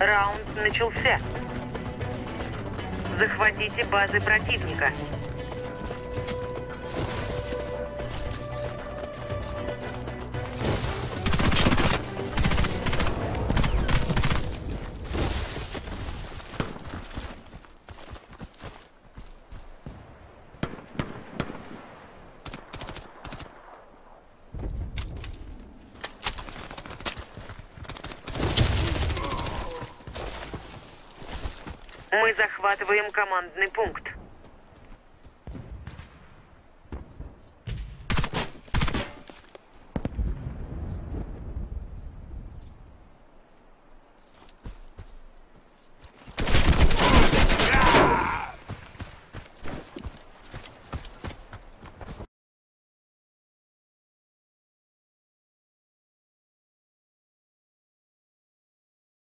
Раунд начался. Захватите базы противника. Мы захватываем командный пункт.